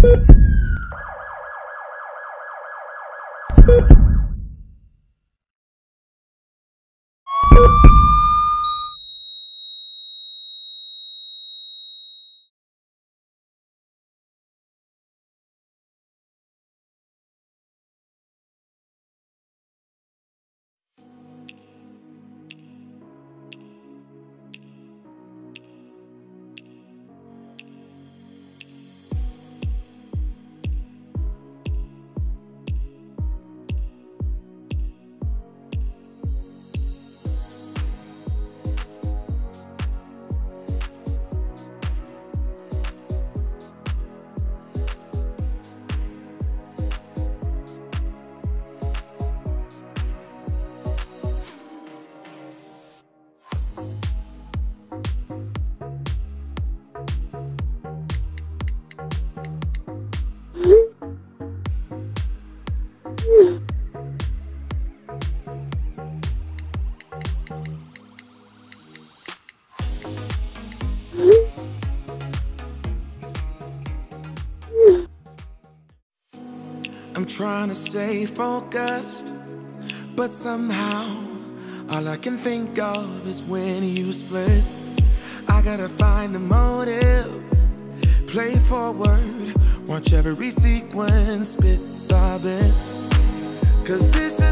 I'm trying to stay focused, but somehow all I can think of is when you split. I gotta find the motive, play forward, watch every sequence bit by bit. Cause this is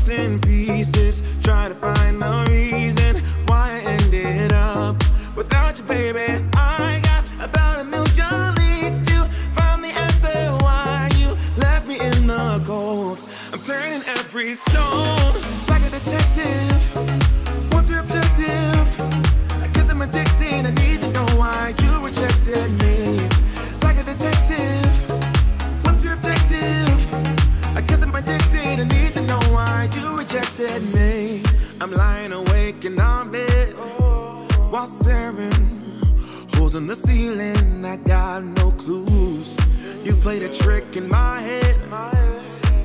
missing pieces, trying to find the reason why I ended up without you, baby. I got about a million leads to find the answer why you left me in the cold. I'm turning every stone like a detective. I'm lying awake in our bed while staring. Holes in the ceiling. I got no clues. You played a trick in my head.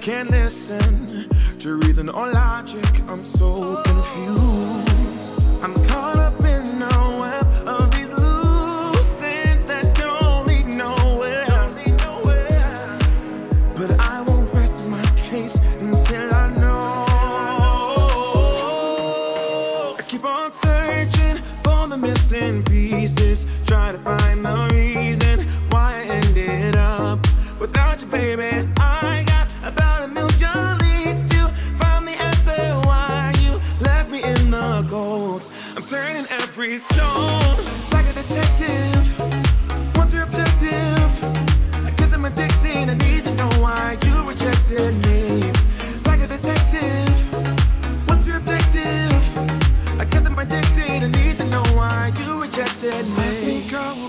Can't listen to reason or logic. I'm so confused. I'm caught missing pieces, trying to find the reason why I ended up without you, baby. I got about a million leads to find the answer why you left me in the cold. I'm turning every stone like a detective. What's your objective? Guess I'm addicted. I need to know why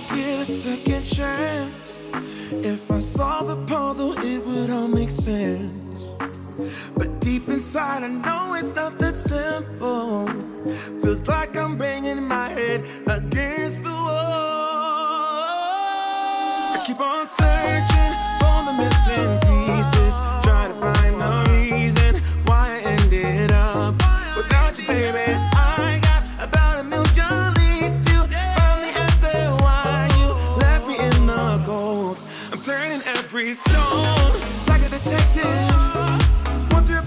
get a second chance. If I solve the puzzle, it would all make sense. But deep inside, I know it's not that simple. Feels like I'm banging my head against the wall. I keep on searching every stone like a detective. What's your